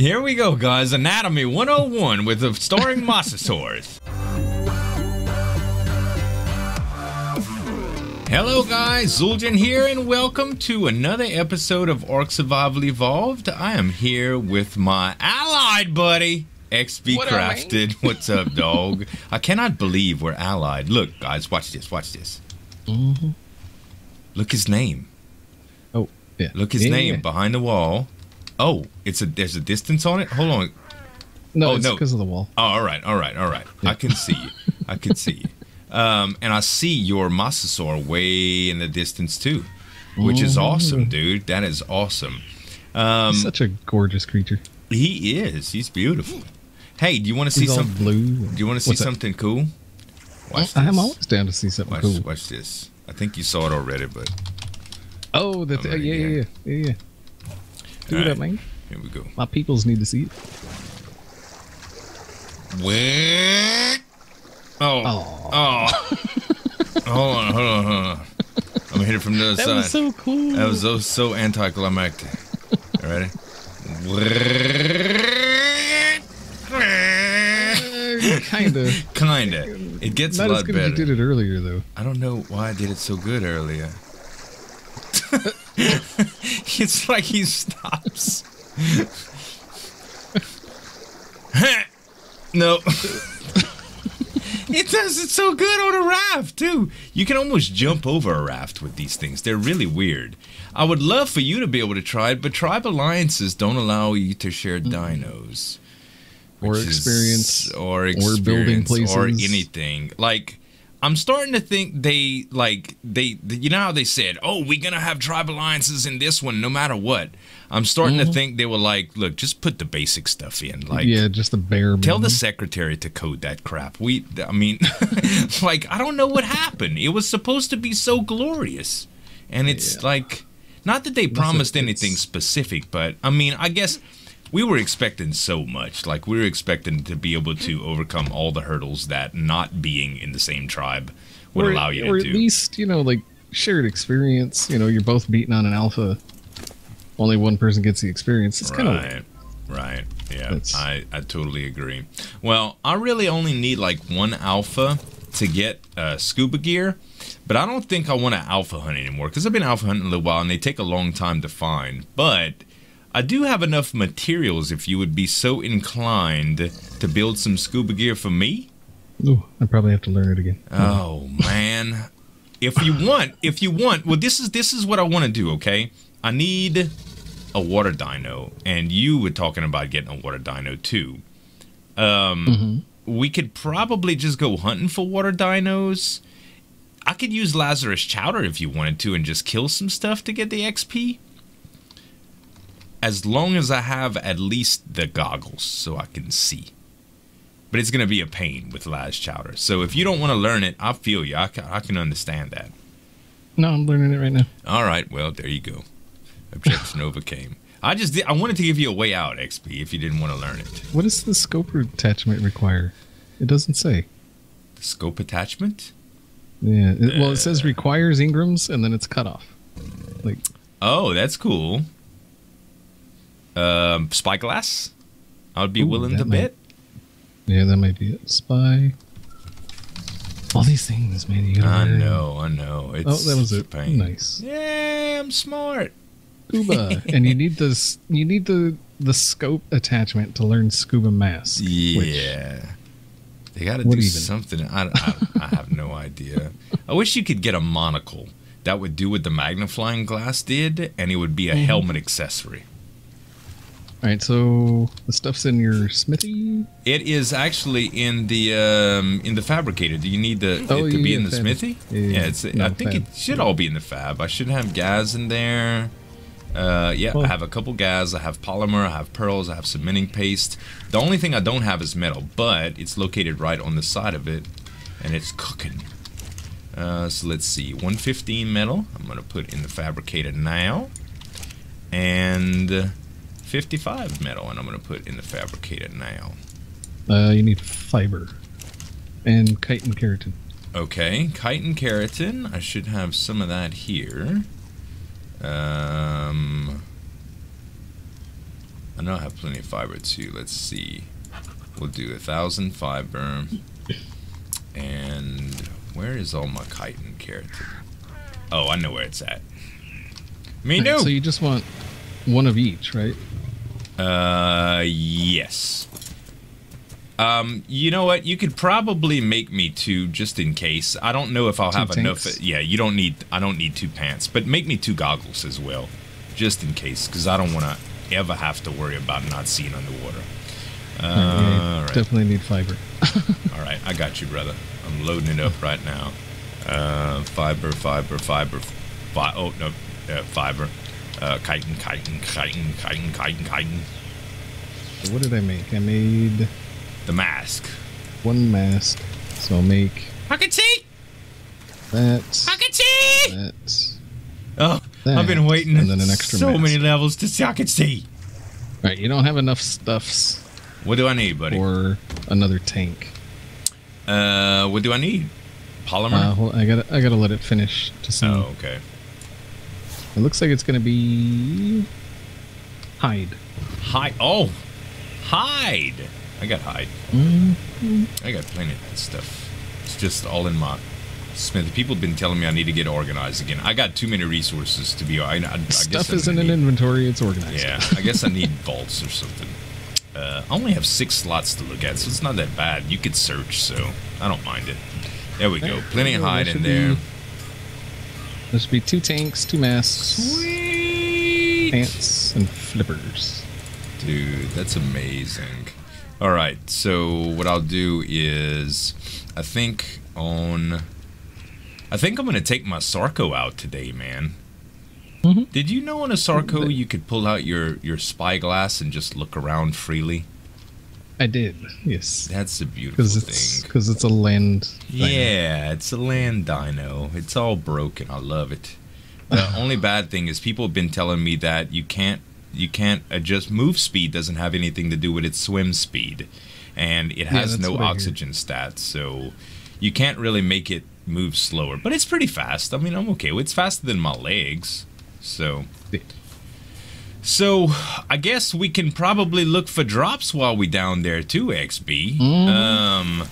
Here we go, guys. Anatomy 101 with the starring Mosasaurus. Hello, guys. Zueljin here, and welcome to another episode of Ark Survival Evolved. I am here with my allied buddy, XB What Crafted. What's up, dog? I cannot believe we're allied. Look, guys, watch this. Watch this. Mhm. Look his name. Oh, yeah. Look his Yeah, name behind the wall. Oh, it's a there's a distance on it. Hold on. No, Oh, it's no. because of the wall. Oh, all right, all right, all right. I can see you. I can see you. Um, and I see your Mosasaur way in the distance too, which is awesome, dude. That is awesome. Um, such a gorgeous creature. he is. He's beautiful. Hey, do you want to see He's all some? Do you want to see What's that? something cool? Watch I'm this. always down to see something Watch, cool. watch this. I think you saw it already, but Oh, that's uh, yeah, yeah. yeah, yeah, yeah, yeah. Do All that, right. man. here we go. My peoples need to see it. What? Oh. Oh, Oh. hold on, hold on, hold on. I'm gonna hit it from the other that side. That was so cool. That was so, so anticlimactic. You ready? kind of. Kinda. It gets a Not as lot good as you better. did it earlier, though. I don't know why I did it so good earlier. it's like he stops. no. it does it so good on a raft too. You can almost jump over a raft with these things. They're really weird. I would love for you to be able to try it, but tribe alliances don't allow you to share hmm. dinos. Or which is- experience, or or building places, or anything. Like I'm starting to think they like they you know how they said, "Oh, we're going to have tribe alliances in this one no matter what." I'm starting to mm-hmm. think they were like, "Look, just put the basic stuff in." Like yeah, just the bare. Tell the secretary to code that crap. We, I mean, like, I don't know what happened. It was supposed to be so glorious. And it's Yeah. like, not that they promised anything specific, but I mean, I guess we were expecting so much. Like, we were expecting to be able to overcome all the hurdles that not being in the same tribe would or, allow you or to at do. least you know, like shared experience. You know, you're both beating on an alpha. Only one person gets the experience. It's kind of right right yeah That's- I, I totally agree well i really only need like one alpha to get uh, scuba gear but i don't think i want to alpha hunt anymore because i've been alpha hunting a little while and they take a long time to find but i do have enough materials if you would be so inclined to build some scuba gear for me Ooh, I probably have to learn it again. Oh man. If you want, if you want, well this is this is what I want to do, okay? I need a water dino and you were talking about getting a water dino too. Um we could probably just go hunting for water dinos. I could use Lazarus chowder if you wanted to and just kill some stuff to get the XP. As long as I have at least the goggles so I can see but it's going to be a pain with Laz Chowder. So if you don't want to learn it, I feel you. I can, I can understand that. No, I'm learning it right now. All right, well, there you go. Objection overcame. I just did, I wanted to give you a way out, XB, if you didn't want to learn it. What does the scope attachment require? It doesn't say. The scope attachment? Yeah. It, well, it Uh. says requires engrams, and then it's cut off. Like, Oh, that's cool. Um, spyglass? I would be Ooh, willing to might- bet. yeah, that might be it. Spy. All these things, man. You gotta I learn. know, I know. It's Oh, that was it. Pain. Nice. Yeah, I'm smart. Scuba, and you need this. You need the the scope attachment to learn scuba mask. Yeah. They got to do even? something. I, I, I have no idea. I wish you could get a monocle that would do what the magnifying glass did, and it would be a Mm-hmm. helmet accessory. All right, so the stuff's in your smithy. It is actually in the um, in the fabricator. Do you need the Oh, it to yeah, be in the fab. smithy? Yeah, yeah, it's. no, I think fab. it should all be in the fab. I should have gas in there. Uh, yeah, I have a couple gas. I have polymer. I have pearls. I have cementing paste. The only thing I don't have is metal, but it's located right on the side of it, and it's cooking. Uh, so let's see, 115 metal. I'm gonna put in the fabricator now, and 55 metal, and I'm gonna put in the fabricator now. Uh, you need fiber and chitin keratin. Okay, chitin keratin. I should have some of that here. Um, I know I have plenty of fiber too. Let's see. We'll do a thousand fiber. And where is all my chitin keratin? Oh, I know where it's at. Me Right, no. So you just want one of each, right? Uh, yes. Um, you know what? You could probably make me two just in case. I don't know if I'll Two have enough. Yeah, you don't need. I don't need two pants, but make me two goggles as well, just in case, because I don't want to ever have to worry about not seeing underwater. Uh, Right, Definitely need fiber. all right. I got you, brother. I'm loading it up right now. Uh, fiber, fiber, fiber. Fi- oh no, uh, fiber. Uh, chitin, chitin, chitin, chitin, chitin, chitin. So what did I make? I made The mask. one mask. So I'll make I can see. that, I can see. that. Oh, I've been waiting and then an extra so mask. many levels to see I can see. Right, you don't have enough stuffs What do I need, buddy? Or another tank. uh, what do I need? Uh, Polymer. hold, I gotta, I gotta let it finish to see. oh, okay. It looks like it's gonna be hide. Hide. Oh, hide. I got hide. Mm, I got plenty of that stuff. It's just all in my Smith. People have been telling me I need to get organized again. I got too many resources to be. I, I, I guess stuff isn't in inventory; it's organized. Yeah, I guess I need vaults or something. Uh, I only have six slots to look at, so it's not that bad. You could search, so I don't mind it. There we go. Plenty of hide in there. There should be two tanks, two masks, Sweet! pants, and flippers. Dude, that's amazing. All right, so what I'll do is, I think on, I think I'm gonna take my Sarco out today, man. Mhm. Did you know on a Sarco you could pull out your your spyglass and just look around freely? I did, yes, That's a beautiful because it's thing. because it's a land. dino. Yeah, it's a land dino. It's all broken. I love it. The only bad thing is people have been telling me that you can't you can't adjust move speed doesn't have anything to do with its swim speed, and it has that's no what I heard. oxygen stats, so you can't really make it move slower. But it's pretty fast. I mean, I'm okay. It's faster than my legs, so. Yeah. So, I guess we can probably look for drops while we down there too, XB. Mhm. Um,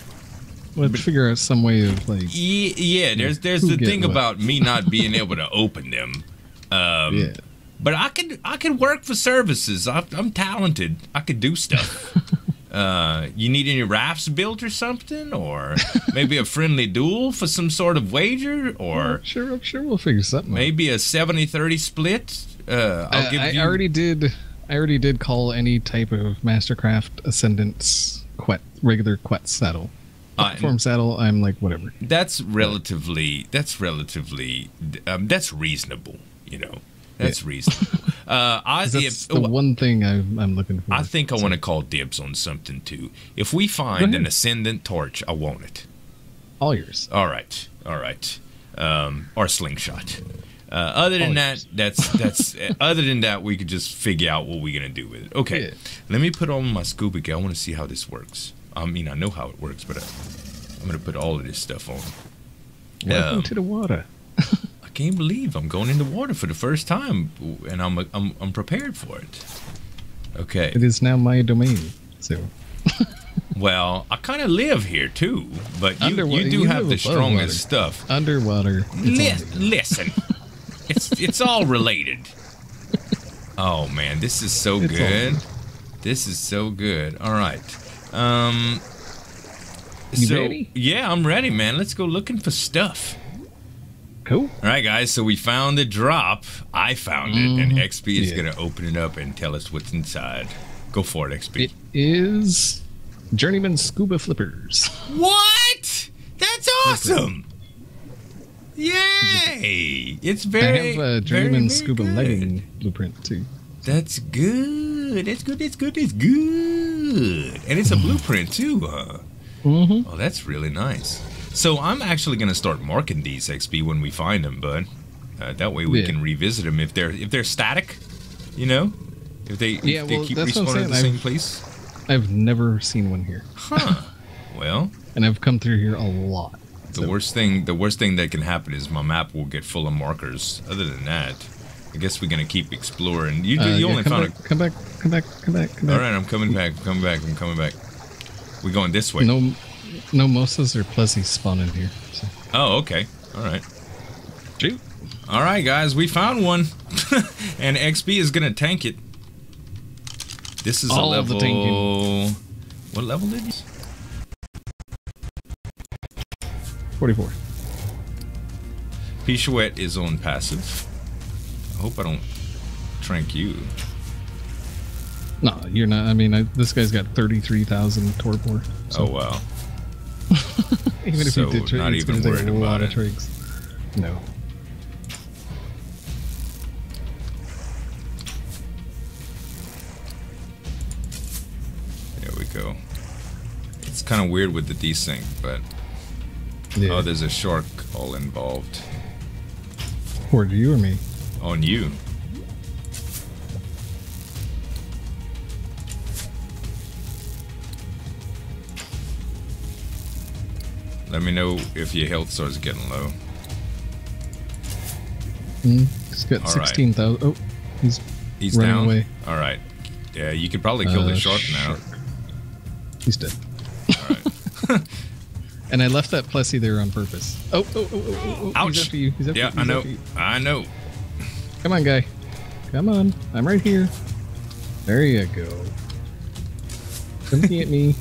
Let's figure out some way of like. Ye- yeah, there's there's the thing what? about me not being able to open them. Um, Yeah. But I could I could work for services. I, I'm talented. I could do stuff. uh, you need any rafts built or something, or maybe a friendly duel for some sort of wager, or Sure, I'm sure we'll figure something. out. maybe a 70-30 split. Uh, I'll I, give I you. already did. I already did call any type of Mastercraft Ascendant's quet regular quet saddle. Uh, Platform saddle. I'm like whatever. that's relatively. That's relatively. Um, that's reasonable. You know. That's reasonable. Uh, I, That's if, the one thing I'm, I'm looking for. I think I want to call dibs on something too. If we find an ascendant torch, I want it. all yours. All right, all right. Um, or slingshot. Uh, other than All that, that's that's. uh, other than that, we could just figure out what we're gonna do with it. Okay, Yeah. let me put on my scuba gear. I want to see how this works. I mean, I know how it works, but I, I'm gonna put all of this stuff on. Welcome Um, to the water. I can't believe I'm going in the water for the first time, and I'm I'm I'm prepared for it. Okay. It is now my domain. So Well, I kind of live here too, but you, Underwa- you do you have the strongest stuff. underwater. Li- listen, it's it's all related. Oh man, this is so It's good. This is so good. All right. Um. You so, ready? Yeah, I'm ready, man. Let's go looking for stuff. cool. All right, guys. So we found the drop. I found it, and Mhm. XB is Yeah. gonna open it up and tell us what's inside. Go for it, XB. It is Journeyman Scuba Flippers. What? That's awesome! Yay! It's very. I have a Journeyman very Scuba good. legging blueprint too. That's good. It's good. It's good. It's good. And it's a blueprint too, huh? Mm-hmm. Oh, that's really nice. So I'm actually gonna start marking these XP when we find them, bud. Uh, that way we Yeah. can revisit them if they're if they're static, you know, if they if Yeah, they well, keep respawning at the same I've- place. I've never seen one here, Huh. well, and I've come through here a lot. The So- worst thing, the worst thing that can happen is my map will get full of markers. Other than that, I guess we're gonna keep exploring. You, Uh, you yeah, only come found back, come back, come back, come back, come back. right, I'm coming back. I'm coming back. I'm coming back. We're going this way. No, no mosas or plessies spawn in here. So. Oh, okay. All right. Shoot. All right, guys, we found one, and XB is gonna tank it. This is All a the level. tanking. What level did this? 44. Pichouette is on passive. I hope I don't trank you. No, you're not. I mean, I, this guy's got 33,000 torpor. So oh wow. even if so you did trade, not even worried a lot of trigs. No. There we go. It's kind of weird with the desync, but Yeah. oh, there's a shark all involved. Toward you or me? On you. Let me know if your health starts getting low. Mm, he's got All right. 16,000. Oh, he's He's Running down. away. All right. Yeah, you could probably kill uh, the shark now. He's dead. All right. And I left that Plessy there on purpose. Oh, oh, oh, oh, oh, oh. Ouch. He's after you. He's after yeah, he's I know. you. I know. Come on, guy. Come on. I'm right here. There you go. Come get me.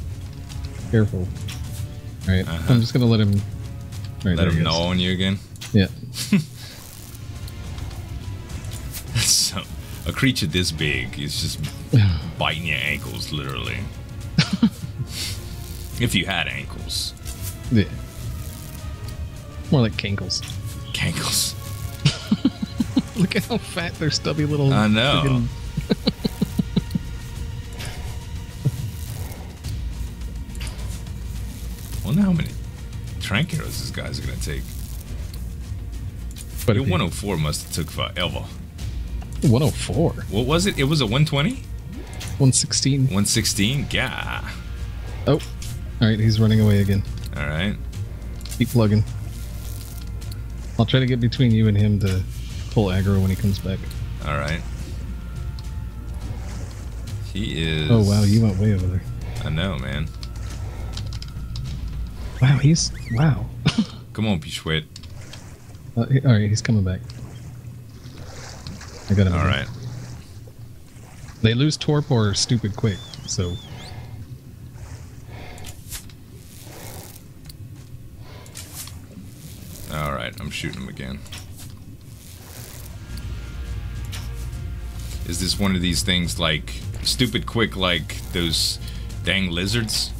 Careful. All right, Uh-huh. I'm just gonna let him. Right, Let him gnaw on you again. Yeah. so, a creature this big is just biting your ankles, literally. if you had ankles. Yeah. More like cankles. Cankles. Look at how fat their stubby little. I know. Wonder how many trank arrows this guy's are gonna take. But Your 104 must have took forever. 104. What was it? It was a 120? 116. 116? Yeah. Oh. All right, he's running away again. All right. Keep plugging. I'll try to get between you and him to pull aggro when he comes back. All right. He is. Oh wow, you went way over there. I know, man. Wow, he's wow. Come on, Pichouette. Uh, all right, he's coming back. I got him. All right. They lose torpor stupid quick, so All right. I'm shooting him again. Is this one of these things like stupid quick, like those dang lizards?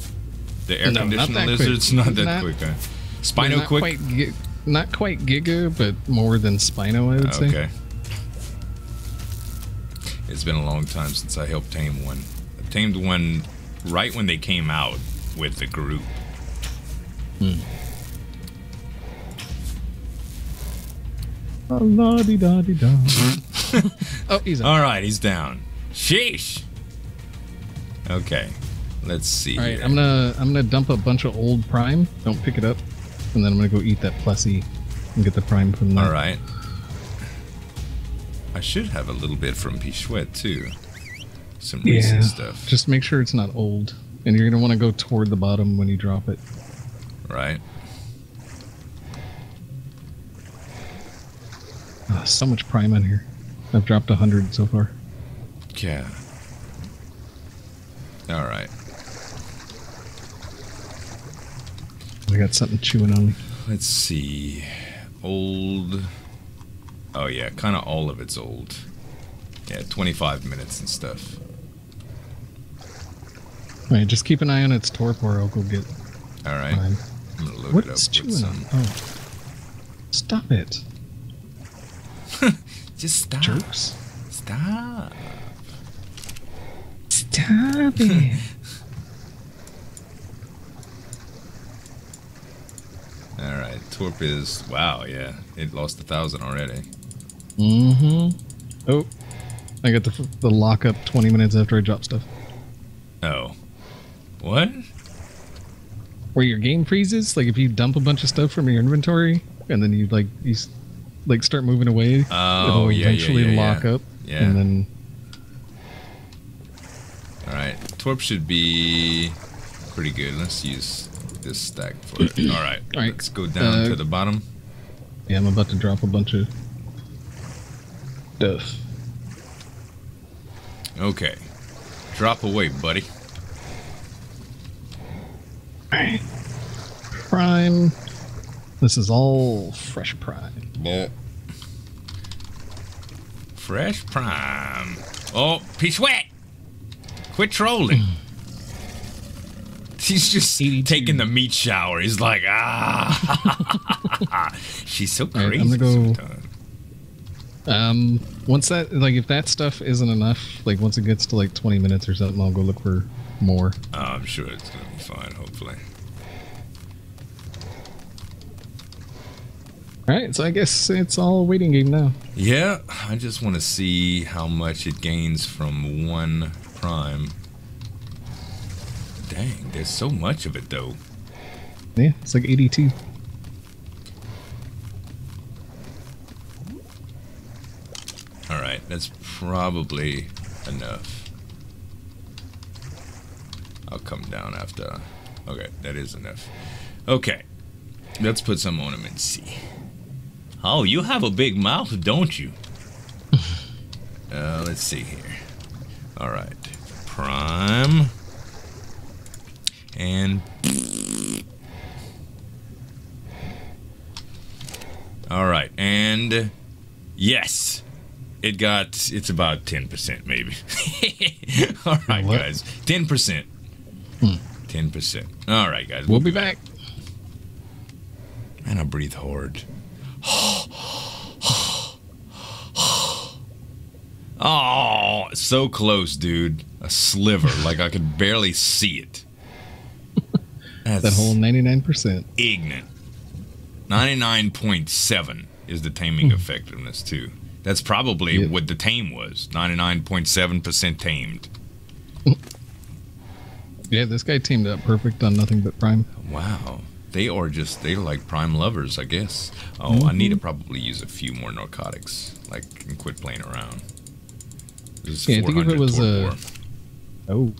The air No, conditioning that quick. lizards? Not that Not- quick. Huh? Spino not quick? Quite gi- not quite Giga, but more than Spino, I would say. Okay. It's been a long time since I helped tame one. I tamed one right when they came out with the group. Hmm. La di da di da. oh, he's up. All right, he's down. Sheesh. Okay, let's see. All right, here. I'm gonna I'm gonna dump a bunch of old prime. Don't pick it up, and then I'm gonna go eat that plessy and get the prime from that. All right. I should have a little bit from Pichouette too. Some Yeah. recent stuff, Just make sure it's not old, and you're gonna want to go toward the bottom when you drop it. right? Ah, so much prime in here. I've dropped a hundred so far. Yeah. All right. I got something chewing on me. Let's see. Old. Oh, yeah, kind of all of it's old. Yeah, 25 minutes and stuff. All right, just keep an eye on its torpor. I'll go get All right. mine. I'm to load What it up is with chewing some. on? Oh, stop it, Just stop. jerks! Stop. Stop it! All right. Torp is. Wow, yeah. It lost a thousand already. mm-hmm. Oh, I got the the lockup 20 minutes after I drop stuff. Oh. What? Where your game freezes, like if you dump a bunch of stuff from your inventory and then you like you s- like start moving away, Oh, it'll yeah, eventually yeah, lock yeah. up, Yeah. and then All right, Torp should be pretty good. Let's use this stack for it. All right, All right, let's go down uh, to the bottom. yeah, I'm about to drop a bunch of stuff. Okay, drop away, buddy. Alright. Prime. This is all fresh prime. Well, fresh prime. Oh, he's wet. Quit trolling. He's just 82. taking the meat shower. He's like, ah. She's so right, I'm crazy. gonna go- Um, once that like if that stuff isn't enough, like once it gets to like 20 minutes or something, I'll go look for more. Oh, I'm sure it's gonna be fine. Hopefully. All right, so I guess it's all a waiting game now. Yeah, I just want to see how much it gains from one prime. Dang, there's so much of it though. Yeah, it's like 82. All right, that's probably enough. I'll come down after. Okay, that is enough. Okay, let's put some on him and see. Oh, you have a big mouth, don't you? uh, let's see here. All right, prime and. All right, and yes, it got. It's about ten percent, maybe. All right, What? guys, ten percent. Ten percent. All right, guys. We'll be back. And I breathe hard. oh, so close, dude. A sliver, like I could barely see it. That's That whole 99%. ignorant. Ninety-nine point seven is the taming hmm. effectiveness too. That's probably Yep. what the tame was. Ninety-nine point seven percent tamed. Yeah, this guy teamed up perfect on nothing but prime. Wow. They are just they're like prime lovers, I guess. Oh, I need to probably use a few more narcotics, like and quit playing around. Yeah, I think if it was, a uh, Oh.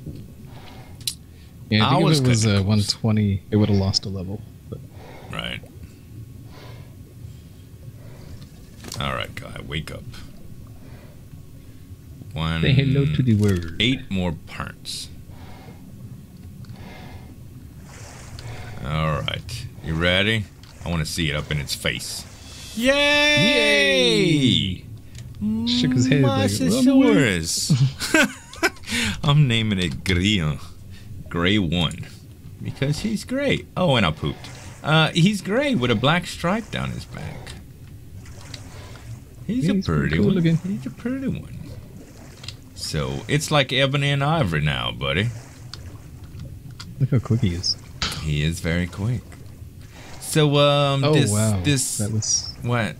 Yeah, I I think was if it was uh, cutting 120, it would have lost a level. But right. All right, guy, wake up. One. Say hello to the world. Eight more parts. All right, you ready? I want to see it up in its face. Yay! Shook his head like, "Run I'm naming it Grion. Gray one. Because he's gray. Oh, and I pooped. Uh, he's gray with a black stripe down his back. He's Yeah, a he's pretty pretty cool one. looking. He's a pretty one. So it's like ebony and ivory now, buddy. Look how quick he is. He is very quick. So um, Oh, this wow. this That was. what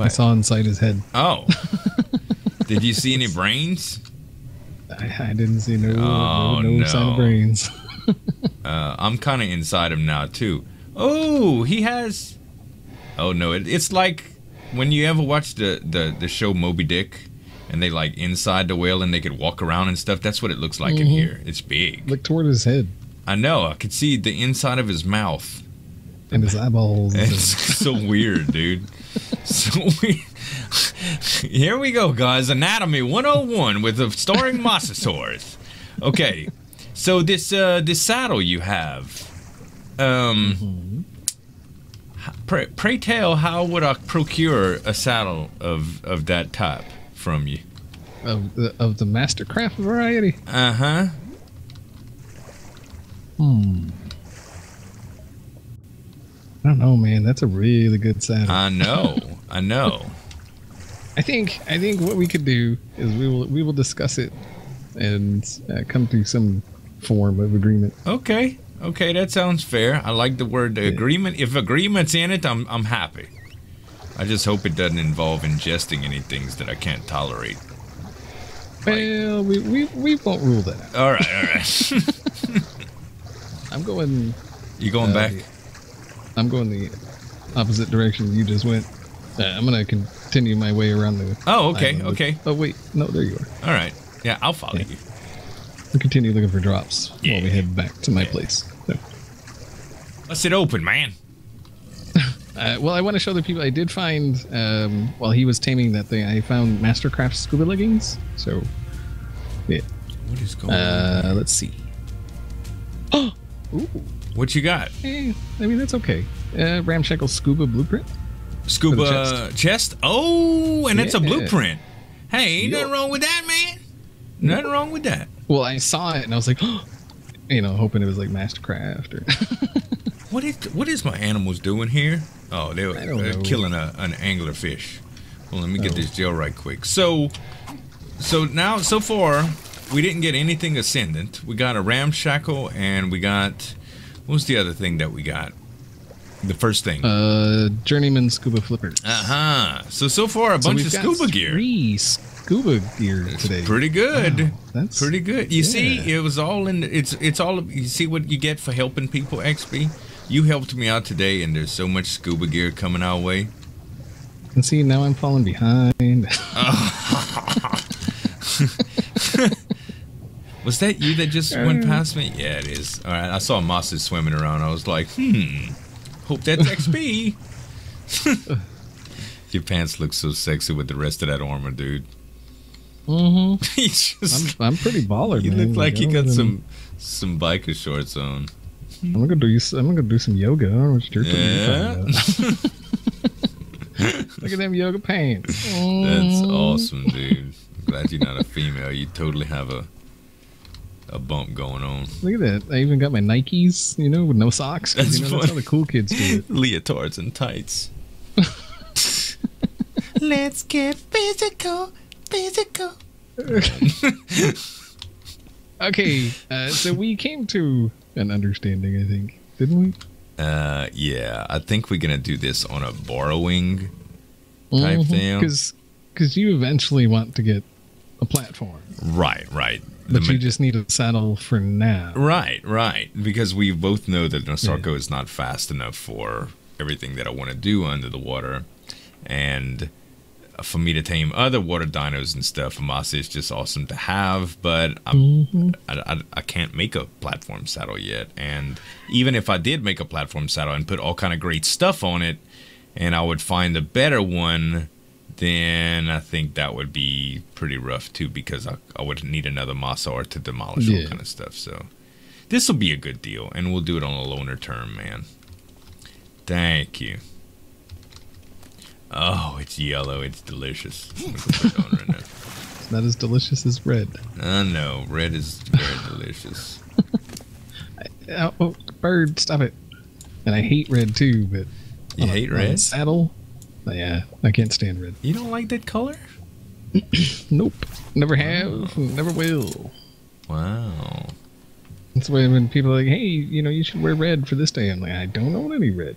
I saw inside his head. Oh, did you see any brains? I, I didn't see no, Oh, no, no sign of brains. Uh, I'm kind of inside him now too. Oh, he has. Oh no, it, it's like when you ever watch the, the the show Moby Dick, and they like inside the whale and they could walk around and stuff. That's what it looks like in Mhm. here. It's big. Look toward his head I know. I could see the inside of his mouth. And his eyeballs. and- It's so weird, dude. So weird. Here we go, guys. Anatomy 101 with the starring Mosasaurus. Okay, so this uh, this saddle you have, um, h- pray, pray tell, how would I procure a saddle of of that type from you? of the of the Mastercraft variety. Uh huh. Hmm. I don't know, man. That's a really good saddle. I know. I know. I think I think what we could do is we will we will discuss it and uh, come to some form of agreement. Okay. Okay, that sounds fair. I like the word agreement. If agreement's in it, I'm I'm happy. I just hope it doesn't involve ingesting any things that I can't tolerate. Well, we, we we won't rule that out. All right, all right. I'm going you going Uh, back? I'm going the opposite direction you just went. Uh, I'm gonna continue my way around the. Oh, okay, island. okay. Oh wait, no, there you are. All right. Yeah, I'll follow Yeah. you. We'll continue looking for drops while we head back to my Yeah. place. So, Bust it open, man. uh, well, I want to show the people I did find um, while he was taming that thing. I found Mastercraft scuba leggings. So, yeah. What is going Uh, let's see. Oh, ooh. What you got? Eh, I mean that's okay. Uh, Ramshackle scuba blueprint. Scuba chest. chest. Oh, and it's a blueprint. Hey, ain't nothing wrong with that, man. Nothing wrong with that. Well, I saw it and I was like, oh, you know, hoping it was like Mastercraft or. What is what is my animals doing here? Oh, they're, they're killing a, an angler fish. Well, let me get Oh. this gel right quick. So, so now so far we didn't get anything ascendant. We got a ramshackle and we got what was the other thing that we got? The first thing. uh, journeyman scuba flippers. Uh huh. So so far a So bunch of scuba gear. Three scuba gear today. Pretty good. Wow, that's Pretty good. You see, it was all in. It's it's all. You see what you get for helping people, XB. You helped me out today, and there's so much scuba gear coming our way. And see, now I'm falling behind. Was that you that just went past me? Yeah, it is. All right, I saw a mosses swimming around. I was like, hmm, hope that's XB. Your pants look so sexy with the rest of that armor, dude. Mm-hmm. just, I'm, I'm pretty baller, you man. look like you got some some biker shorts on. I'm gonna do. I'm gonna do some yoga. I don't know what you're Yeah. talking about. Look at them yoga pants. That's Mhm. awesome, dude. I'm glad you're not a female. You totally have a a bump going on. Look at that. I even got my Nikes, you know, with no socks. That's you know, that's how funny. the cool kids do it. Leotards and tights. Let's get physical, physical. Okay, uh, so we came to an understanding, I think, didn't we? Uh, yeah, I think we're gonna do this on a borrowing type deal. Because because you eventually want to get a platform, Right, right. But you just need a saddle for now. Right, right. Because we both know that Nosarko is not fast enough for everything that I want to do under the water. And for me to tame other water dinos and stuff, Amasa is just awesome to have, but I'm, Mhm. I, I, I can't make a platform saddle yet. And even if I did make a platform saddle and put all kind of great stuff on it, and I would find a better one, then I think that would be pretty rough too because I, I would need another Mossar to demolish all kind of stuff. So this will be a good deal, and we'll do it on a loaner term, man. Thank you. Oh, it's yellow. It's delicious. It right now. It's not as delicious as red. I know red is very delicious. Oh, oh, bird, stop it! And I hate red too, but You hate a red? saddle? Yeah, I can't stand red. You don't like that color? Nope, never have, never will. Wow. That's why when people are like, "Hey, you know, you should wear red for this day," I'm like, "I don't own any red.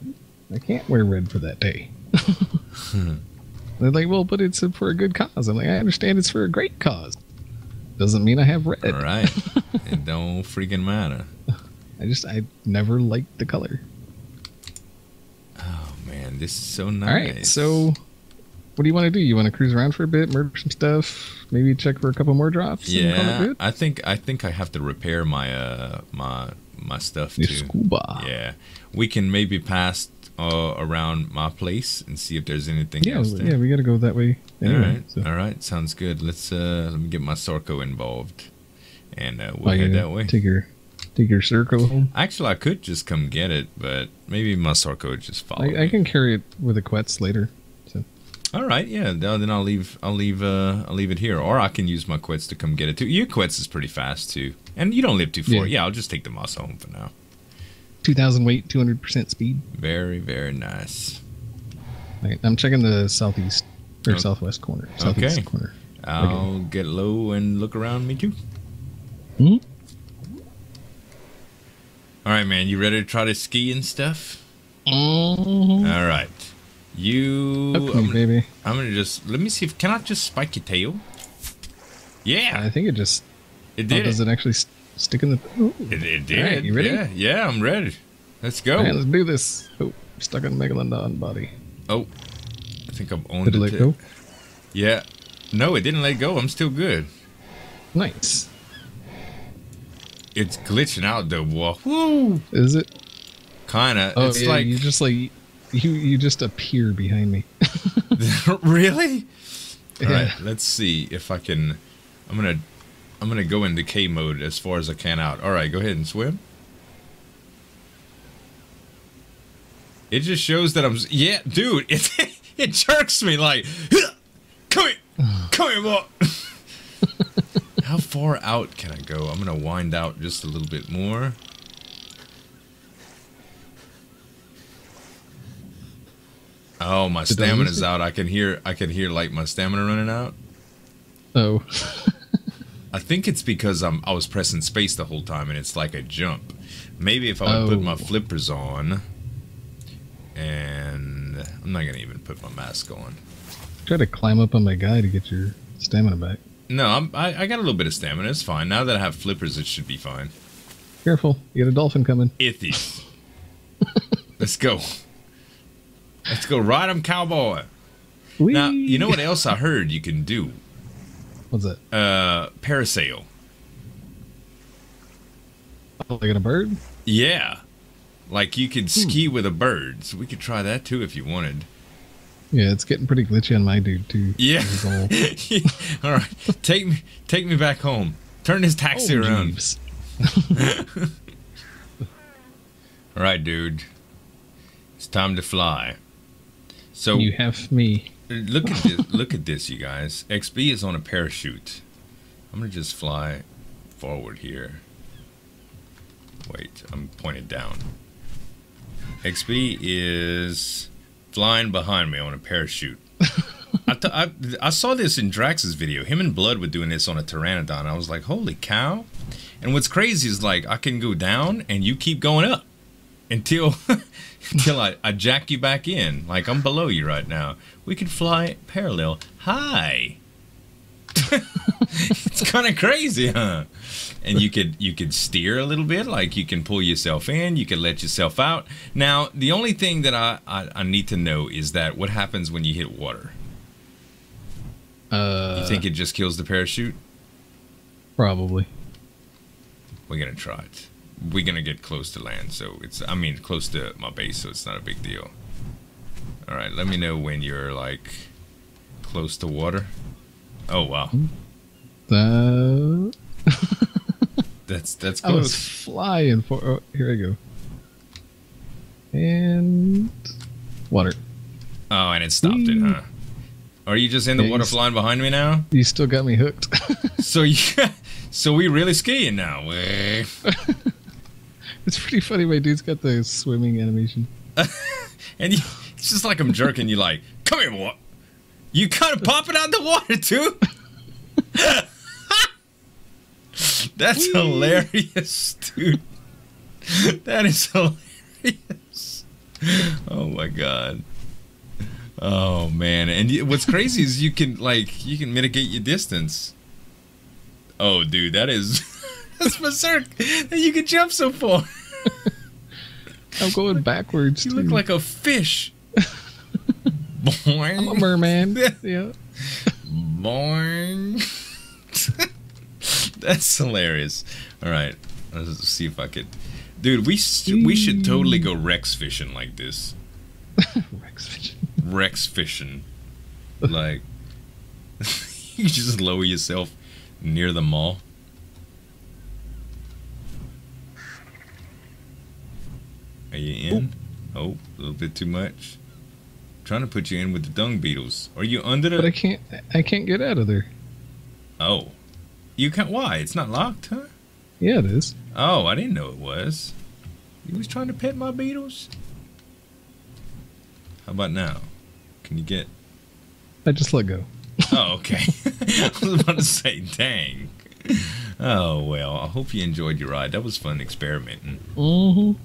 I can't wear red for that day." Hmm. They're like, "Well, but it's for a good cause." I'm like, "I understand it's for a great cause. Doesn't mean I have red. All right. it don't freaking matter. I just I never liked the color." Oh man, this is so nice. All right, so what do you want to do? You want to cruise around for a bit, murder some stuff, maybe check for a couple more drops? and call it yeah? I think I think I have to repair my uh my my stuff Your too. scuba. Yeah, we can maybe pass uh, around my place and see if there's anything Yeah, else there. yeah, we got to go that way. all Anyway, right, so- all right, sounds good. Let's uh let me get my Sarco involved, and uh, Oh, we'll you're head gonna that way. Take your take your circle home. Actually, I could just come get it, but maybe my Sarco would just follow I. I can carry it with a quetz later. So All right, yeah. Then I'll leave. I'll leave. Uh, I'll leave it here, or I can use my quets to come get it too. Your quets is pretty fast too, and you don't live too far. Yeah. Yeah, I'll just take the moss home for now. two thousand weight, two hundred percent speed. Very, very nice. Right, I'm checking the southeast or Okay. southwest corner. Southeast Okay. corner. I'll get low and look around me too. Mhm. All right, man. You ready to try to ski and stuff? Mhm. All right. You. Hook me, I'm, gonna, baby. I'm gonna just let me see if can I just spike your tail. Yeah, I think it just it oh, did. does it actually st- stick in the? Ooh. It, it did. All right, you ready? Yeah, yeah, I'm ready. Let's go. All right, let's do this. Oh, stuck on Megalodon body. Oh, I think I've owned Did it let go? Yeah. No, it didn't let go. I'm still good. Nice. It's glitching out though, boy. Woo! Is it? Kinda. Oh it's yeah, like you just like you you just appear behind me. really? Yeah. All right, let's see if I can. I'm gonna, I'm gonna go into K mode as far as I can out. All right, go ahead and swim. It just shows that I'm. Yeah, dude, it it jerks me like, come here, come here, boy. How far out can I go? I'm gonna wind out just a little bit more. Oh, my Did stamina's out. I can hear. I can hear like my stamina running out. Oh, I think it's because I'm I was pressing space the whole time and it's like a jump. Maybe if I would put my Oh. flippers on and I'm not gonna even put my mask on. try to climb up on my guy to get your stamina back. No, I'm, I I got a little bit of stamina. It's fine. Now that I have flippers, it should be fine. Careful, you got a dolphin coming. Ichthy. Let's go. Let's go ride 'em, cowboy. Now you know what else I heard you can do? What's that? Uh, parasail. Oh, like on a bird? Yeah. Like you could ski with a bird. So we could try that too if you wanted. Yeah, it's getting pretty glitchy on my dude too. Yeah. All- right. Take me take me back home. Turn this taxi Oh, around. All right, dude. It's time to fly. So You have me. look at this, look at this, you guys. XB is on a parachute. I'm gonna just fly forward here. Wait, I'm pointed down. XB is flying behind me on a parachute. I, th- I, I saw this in Draax's video. Him and Blood were doing this on a Pteranodon. I was like, holy cow. And what's crazy is like I can go down and you keep going up until until I, I jack you back in. Like I'm below you right now. We could fly parallel. Hi. it's kind of crazy, huh? And you could you could steer a little bit, like you can pull yourself in, you can let yourself out. Now, the only thing that I, I, I need to know is that what happens when you hit water? Uh, You think it just kills the parachute? probably? We're gonna try it. We're gonna get close to land, so it's I mean close to my base, so it's not a big deal. All right, let me know when you're like close to water. Oh wow, that's that's I was close. flying for. Oh, here I go. And water. Oh, and it stopped it, huh? Are you just in the Yeah, water flying behind me now? You still got me hooked. So you, so we really skiing now? Eh. it's pretty funny. My dude's got the swimming animation. And you, it's just like I'm jerking you, like, come here, boy. You kind of popping out the water too. That's hilarious, dude. That is hilarious. Oh my god. Oh man, and what's crazy is you can like you can mitigate your distance. Oh, dude, that is that's berserk. That you can jump so far. I'm going backwards. You look like a fish. I'm a merman. yeah. Boing. That's hilarious. All right, let's see if I could. Dude, we we should totally go Rex fishing like this. Rex fishing. Rex fishing, like you just lower yourself near the mall. Are you in? Oh, a little bit too much. Trying to put you in with the dung beetles. Are you under the? But I can't. I can't get out of there. Oh. You can't. Why? It's not locked, huh? Yeah, it is. Oh, I didn't know it was. You was trying to pet my beetles? How about now? Can you get. I just let go. Oh, okay. I was about to say, dang. Oh, well, I hope you enjoyed your ride. That was fun experimenting. Mm-hmm.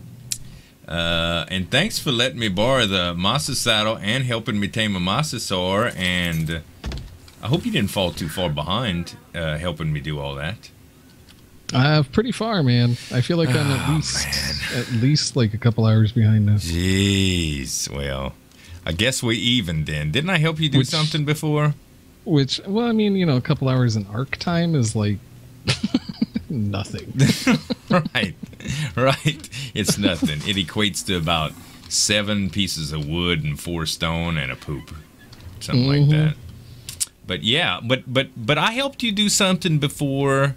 Uh, and thanks for letting me borrow the Masa saddle and helping me tame a Mosasaur. And I hope you didn't fall too far behind uh, helping me do all that. Uh, pretty far, man. I feel like I'm at Oh, least at least like a couple hours behind now. Jeez. Well, I guess we even then. Didn't I help you do Which- something before? Which, well, I mean, you know, a couple hours in Ark time is like nothing. right, right. It's nothing. It equates to about seven pieces of wood and four stone and a poop, something like Mhm. that. But yeah, but but but I helped you do something before,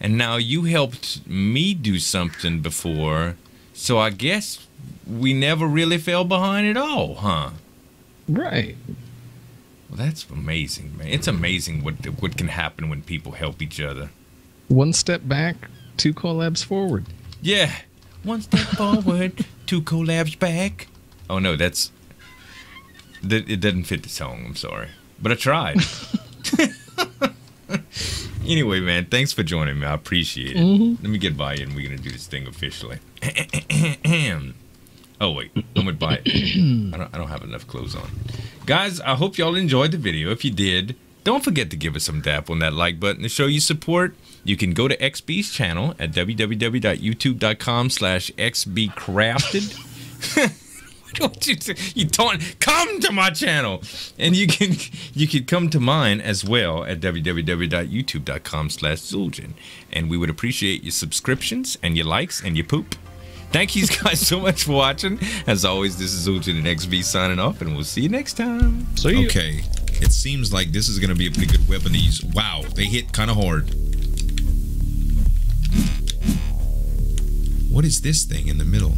and now you helped me do something before. So I guess we never really fell behind at all, huh? right. Well, that's amazing, man. It's amazing what what can happen when people help each other. One step back, two collabs forward. Yeah. One step forward, two collabs back. Oh no, that's that it doesn't fit the song. I'm sorry, but I tried. anyway, man, thanks for joining me. I appreciate it. Mhm. Let me get by you, and we're gonna do this thing officially. oh wait, I'm gonna buy it. I don't, I don't have enough clothes on. Guys, I hope y'all enjoyed the video. If you did, don't forget to give us some dap on that like button to show you support. You can go to XB's channel at www.youtube.com slash xbcrafted. Don't you, you taunt, come to my channel. And you can you can come to mine as well at www.youtube.com slash zueljin and we would appreciate your subscriptions and your likes and your poop. Thank you guys so much for watching. As always this is Zueljin and xb signing off and we'll see you next time. So you, Okay, it seems like this is gonna be a pretty good weapon to use. Wow, they hit kind of hard. What is this thing in the middle?